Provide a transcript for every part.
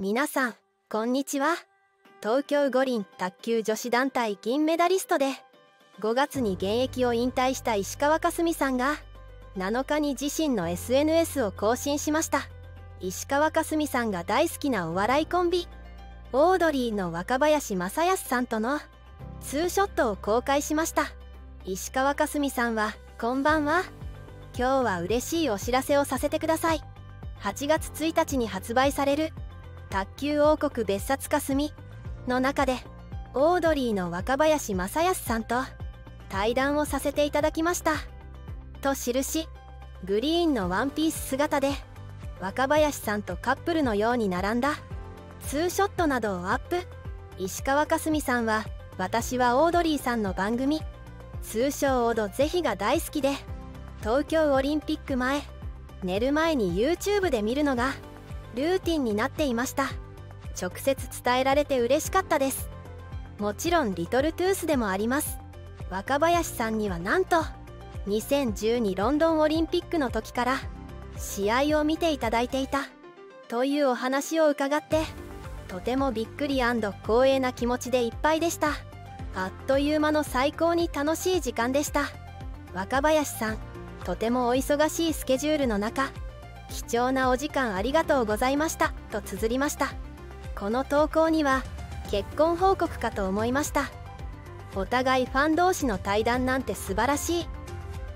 皆さんこんにちは。東京五輪卓球女子団体銀メダリストで5月に現役を引退した石川佳純さんが7日に自身の SNS を更新しました。石川佳純さんが大好きなお笑いコンビオードリーの若林正康さんとのツーショットを公開しました。石川佳純さんは「こんばんは。今日は嬉しいお知らせをさせてください」8月1日に発売される卓球王国別冊かすみの中でオードリーの若林正康さんと対談をさせていただきました。と印グリーンのワンピース姿で若林さんとカップルのように並んだ。ツーショットなどをアップ。石川佳純さんは私はオードリーさんの番組。通称オドぜひが大好きで。東京オリンピック前寝る前に YouTube で見るのがルーティンになっていました。直接伝えられて嬉しかったです。もちろんリトルトゥースでもあります。若林さんにはなんと2012ロンドンオリンピックの時から試合を見ていただいていた。というお話を伺ってとてもびっくり光栄な気持ちでいっぱいでした。あっという間の最高に楽しい時間でした。若林さんとてもお忙しいスケジュールの中貴重なお時間ありがとうございましたと綴りました。この投稿には結婚報告かと思いました。お互いファン同士の対談なんて素晴らしい。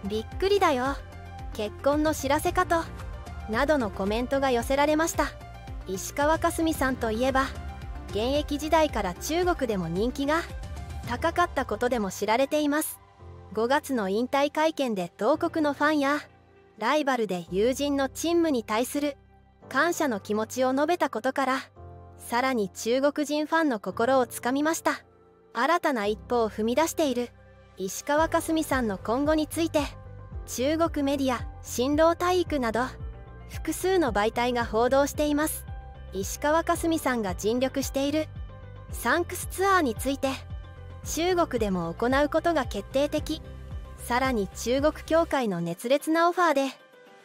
びっくりだよ。結婚の知らせかと。などのコメントが寄せられました。石川佳純さんといえば現役時代から中国でも人気が高かったことでも知られています。5月の引退会見で同国のファンやライバルで友人の陳務に対する感謝の気持ちを述べたことからさらに中国人ファンの心をつかみました。新たな一歩を踏み出している石川佳純さんの今後について中国メディア新郎体育など複数の媒体が報道しています。石川佳純さんが尽力しているサンクスツアーについて中国でも行うことが決定的さらに中国協会の熱烈なオファーで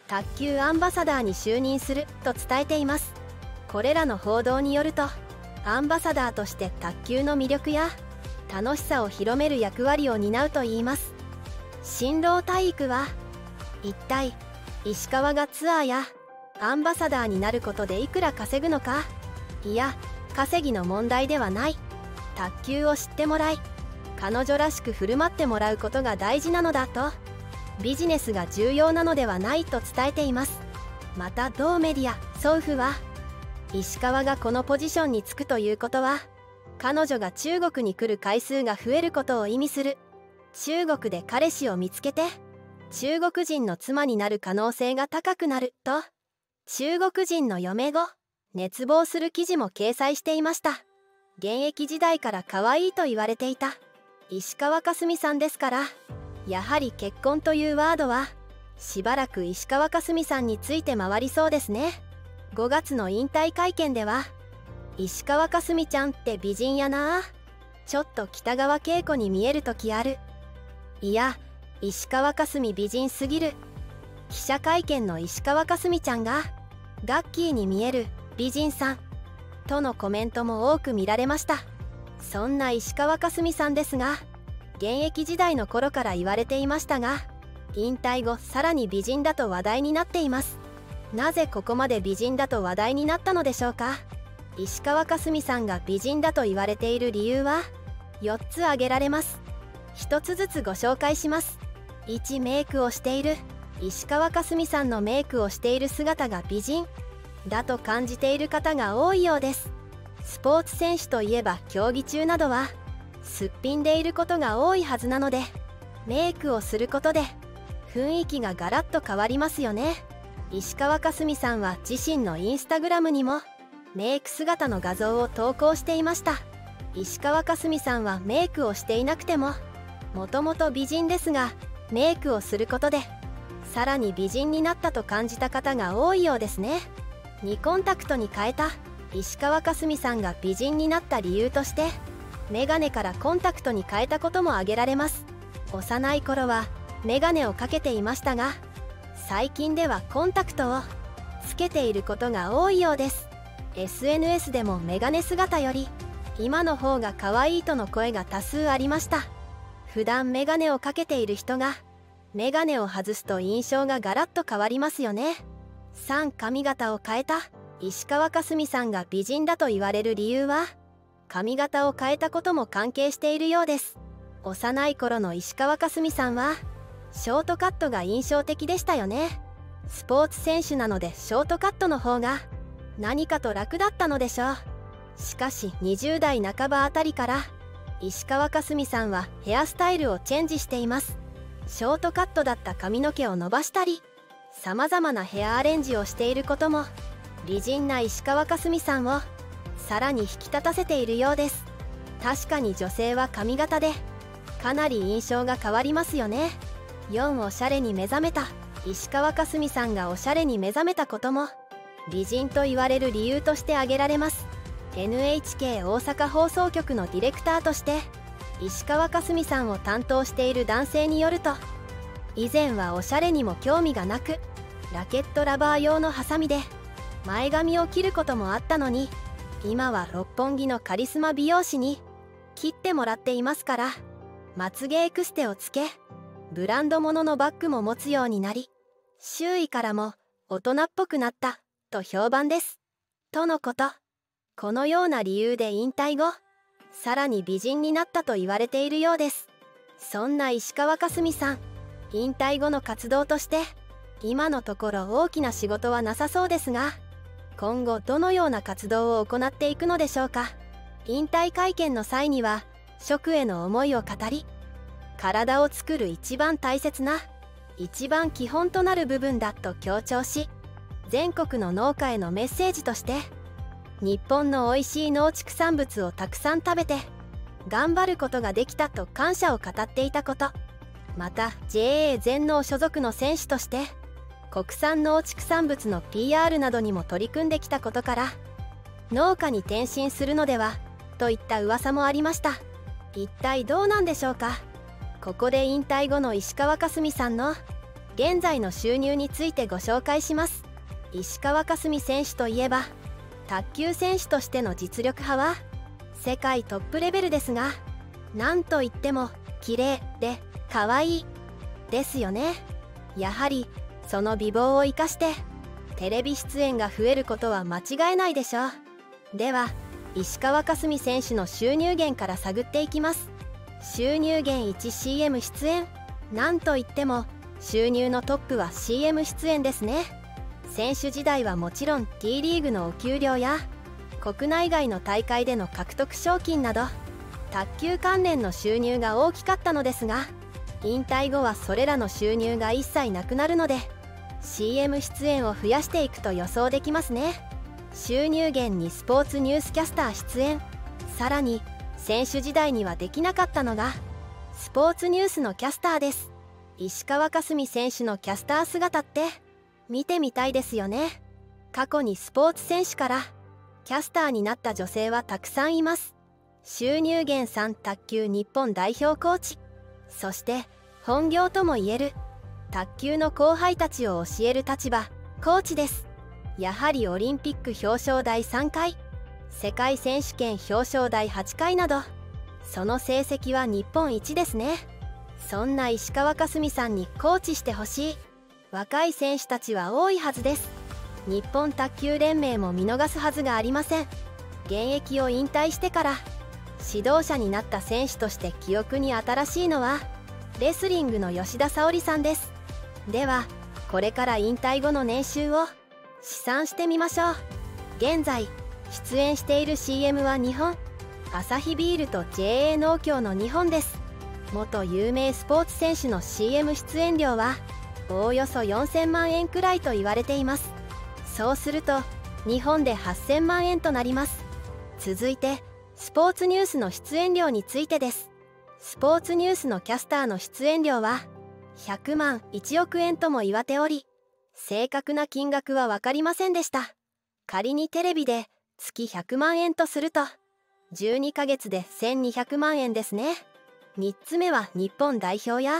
卓球アンバサダーに就任すると伝えています。これらの報道によるとアンバサダーとして卓球の魅力や楽しさを広める役割を担うといいます。新郎体育は一体石川がツアーやアンバサダーになることでいくら稼ぐのかいや稼ぎの問題ではない。卓球を知ってもらい彼女らしく振る舞ってもらうことが大事なのだと。ビジネスが重要なのではないと伝えています。また同メディアソウフは石川がこのポジションにつくということは彼女が中国に来る回数が増えることを意味する。中国で彼氏を見つけて中国人の妻になる可能性が高くなると中国人の嫁後熱望する記事も掲載していました。現役時代から可愛いと言われていた。石川佳純さんですからやはり結婚というワードはしばらく石川佳純さんについて回りそうですね。5月の引退会見では石川佳純ちゃんって美人やなちょっと北川景子に見える時ある。いや石川佳純美人すぎる。記者会見の石川佳純ちゃんがガッキーに見える美人さん。とのコメントも多く見られました。そんな石川佳純さんですが現役時代の頃から言われていましたが引退後さらに美人だと話題になっています。なぜここまで美人だと話題になったのでしょうか？石川佳純さんが美人だと言われている理由は4つ挙げられます。1つずつご紹介します。1メイクをしている石川佳純さんのメイクをしている姿が美人だと感じている方が多いようです。スポーツ選手といえば競技中などはすっぴんでいることが多いはずなのでメイクをすることで雰囲気がガラッと変わりますよね。石川佳純さんは自身のインスタグラムにもメイク姿の画像を投稿していました。石川佳純さんはメイクをしていなくてももともと美人ですがメイクをすることでさらに美人になったと感じた方が多いようですね。2コンタクトに変えた。石川佳純さんが美人になった理由としてメガネからコンタクトに変えたことも挙げられます。幼い頃はメガネをかけていましたが最近ではコンタクトをつけていることが多いようです。SNS でもメガネ姿より今の方が可愛いとの声が多数ありました。普段メガネをかけている人がメガネを外すと印象がガラッと変わりますよね。3髪型を変えた。石川佳純さんが美人だと言われる理由は髪型を変えたことも関係しているようです。幼い頃の石川佳純さんはショートカットが印象的でしたよね。スポーツ選手なのでショートカットの方が何かと楽だったのでしょう。しかし20代半ばあたりから石川佳純さんはヘアスタイルをチェンジしています。ショートカットだった髪の毛を伸ばしたりさまざまなヘアアレンジをしていることも美人な石川佳純さんをさらに引き立たせているようです。確かに女性は髪型でかなり印象が変わりますよね。4おしゃれに目覚めた石川佳純さんがおしゃれに目覚めたことも美人と言われる理由として挙げられます。NHK 大阪放送局のディレクターとして石川佳純さんを担当している男性によると以前はおしゃれにも興味がなくラケットラバー用のハサミで前髪を切ることもあったのに今は六本木のカリスマ美容師に切ってもらっていますからまつげエクステをつけブランド物のバッグも持つようになり周囲からも大人っぽくなったと評判です。とのこと。このような理由で引退後さらに美人になったと言われているようです。そんな石川佳純さん引退後の活動として今のところ大きな仕事はなさそうですが今後どのような活動を行っていくのでしょうか。引退会見の際には食への思いを語り体を作る一番大切な一番基本となる部分だと強調し全国の農家へのメッセージとして日本の美味しい農畜産物をたくさん食べて頑張ることができたと感謝を語っていたこと。また JA 全農所属の選手として国産農畜産物の PR などにも取り組んできたことから農家に転身するのではといった噂もありました。一体どうなんでしょうか？ここで引退後の石川佳純さんの現在の収入についてご紹介します。石川佳純選手といえば卓球選手としての実力派は世界トップレベルですが何といっても綺麗で可愛いですよね。やはりその美貌を生かしてテレビ出演が増えることは間違いないでしょう。では石川佳純選手の収入源から探っていきます。収入源 1CM 出演。なんといっても収入のトップは CM 出演ですね。選手時代はもちろん T リーグのお給料や国内外の大会での獲得賞金など卓球関連の収入が大きかったのですが引退後はそれらの収入が一切なくなるので CM 出演を増やしていくと予想できますね。収入源にスポーツニュースキャスター出演。さらに選手時代にはできなかったのがスポーツニュースのキャスターです。石川佳純選手のキャスター姿って見てみたいですよね。過去にスポーツ選手からキャスターになった女性はたくさんいます。収入源3卓球日本代表コーチ。そして本業ともいえる卓球の後輩たちを教える立場コーチです。やはりオリンピック表彰台3回世界選手権表彰台8回などその成績は日本一ですね。そんな石川佳純さんにコーチしてほしい若い選手たちは多いはずです。日本卓球連盟も見逃すはずがありません。現役を引退してから指導者になった選手として記憶に新しいのはレスリングの吉田沙保里さんです。ではこれから引退後の年収を試算してみましょう。現在出演している CM は日本アサヒビールと JA 農協の日本です。元有名スポーツ選手の CM 出演料はおおよそ4000万円くらいと言われています。そうすると日本で8000万円となります。続いてスポーツニュースの出演料についてです。スポーツニュースのキャスターの出演料は100万1億円とも言わており正確な金額は分かりませんでした。仮にテレビで月100万円とすると12ヶ月で1200万円ですね。3つ目は日本代表や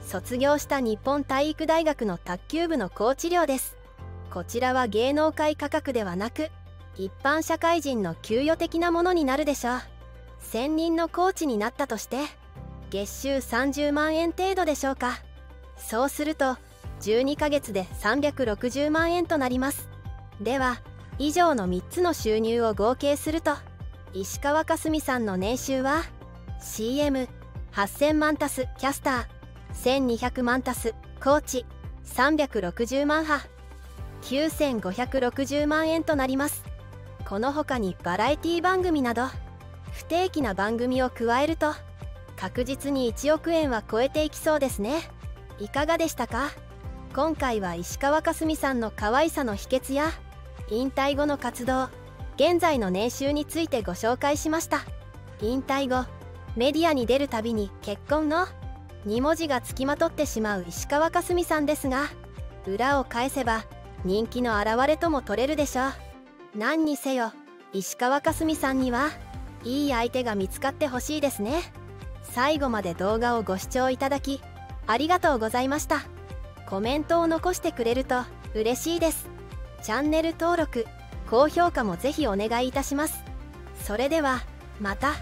卒業した日本体育大学の卓球部のコーチ料です。こちらは芸能界価格ではなく一般社会人の給与的なものになるでしょう。専任のコーチになったとして月収30万円程度でしょうか。そうすると12ヶ月で360万円となります。では以上の3つの収入を合計すると石川佳純さんの年収は CM8000 万足すキャスター1200万足すコーチ360万波9560万円となります。この他にバラエティ番組など不定期な番組を加えると確実に1億円は超えていきそうですね。いかがでしたか？今回は石川佳純さんの可愛さの秘訣や引退後の活動現在の年収についてご紹介しました。引退後メディアに出るたびに結婚の2文字がつきまとってしまう石川佳純さんですが裏を返せば人気の表れとも取れるでしょう。何にせよ石川佳純さんにはいい相手が見つかってほしいですね。最後まで動画をご視聴いただきありがとうございました。コメントを残してくれると嬉しいです。チャンネル登録高評価もぜひお願いいたします。それではまた。